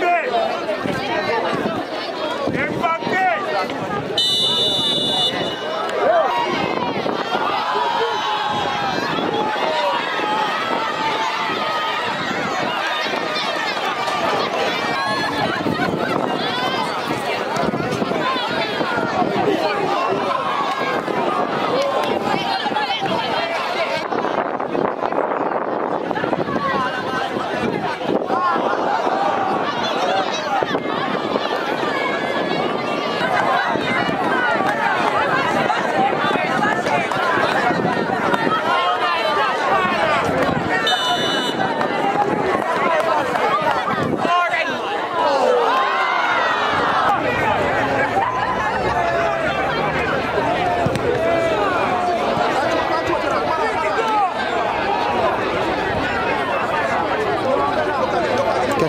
Happy!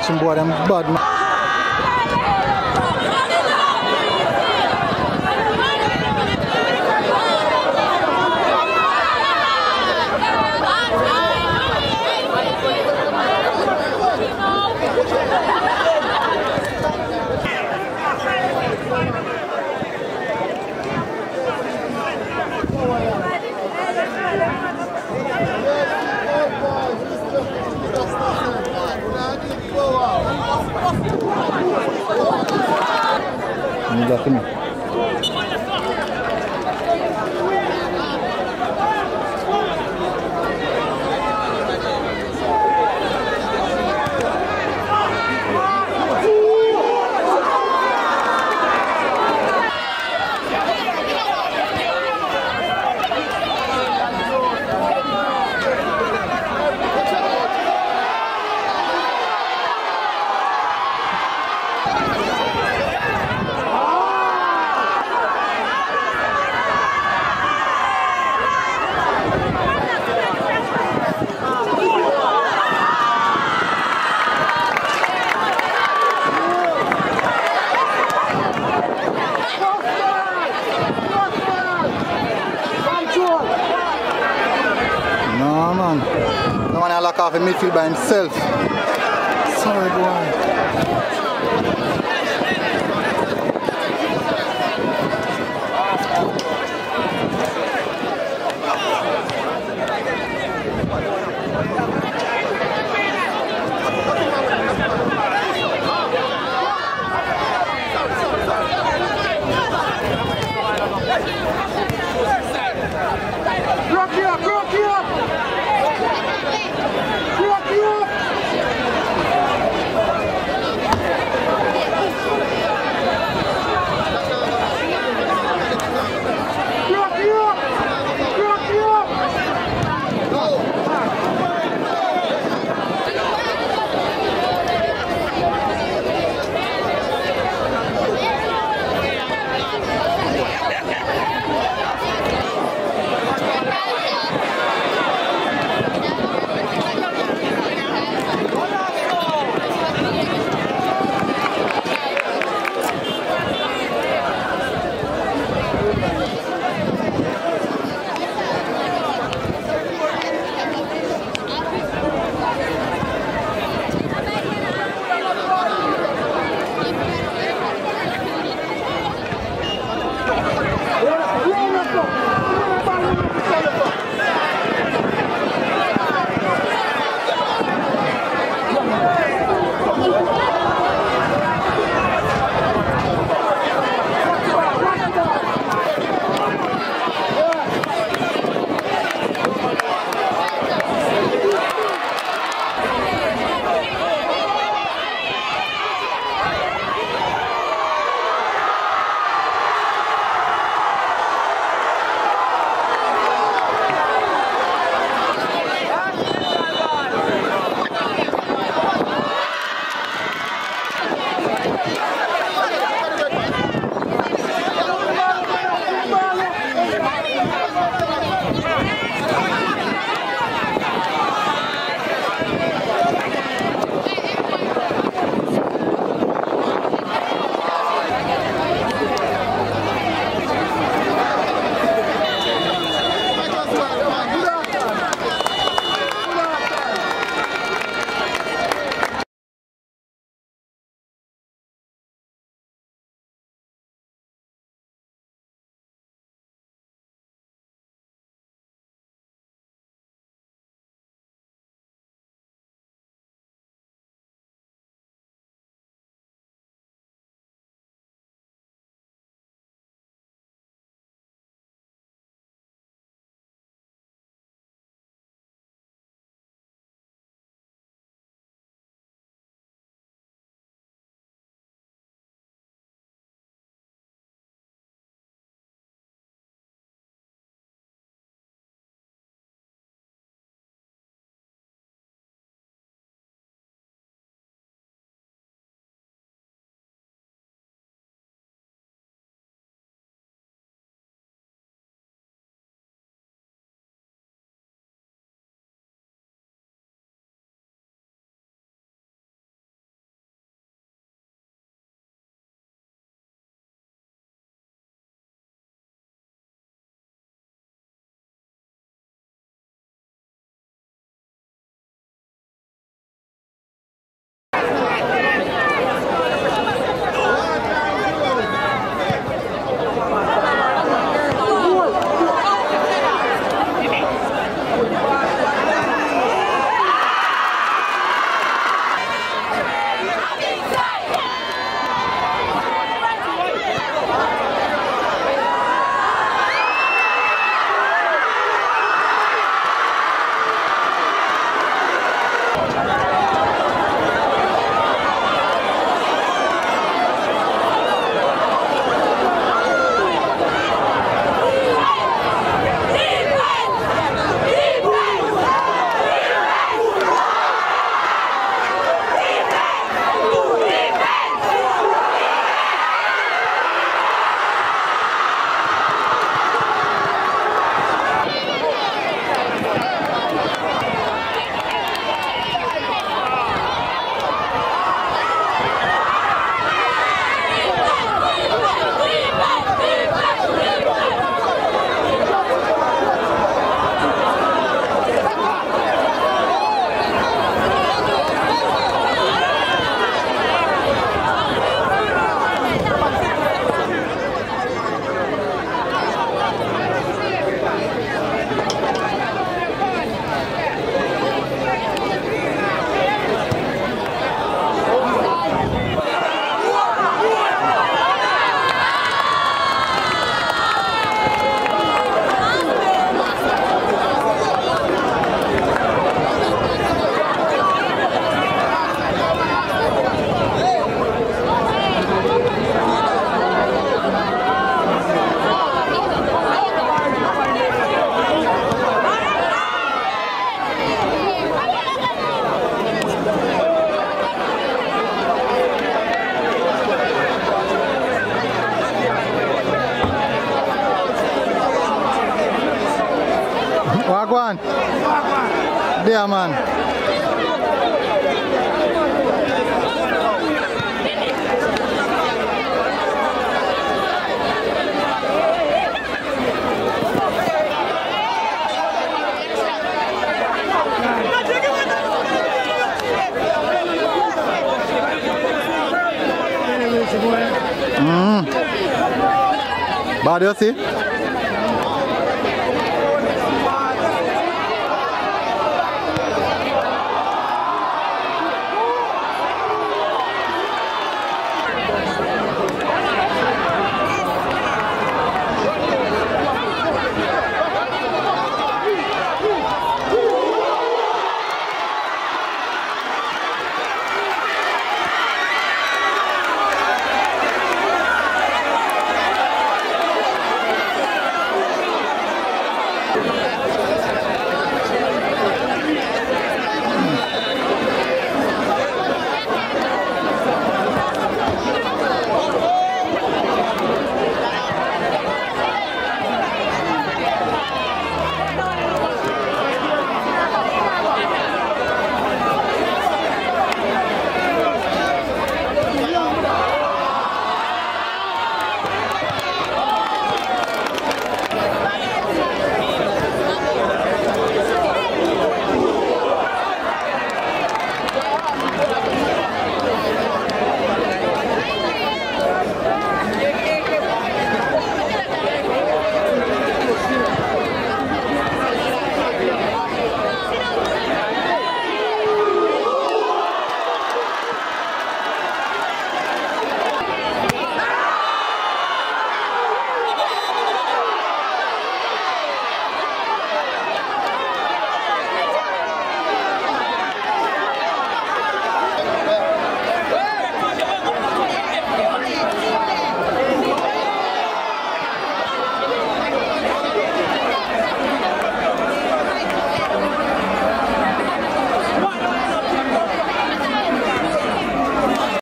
watching what I'm Budman. Off in midfield by himself. Sorry boy. Wagwan. There, man. Mm. Bad, you see?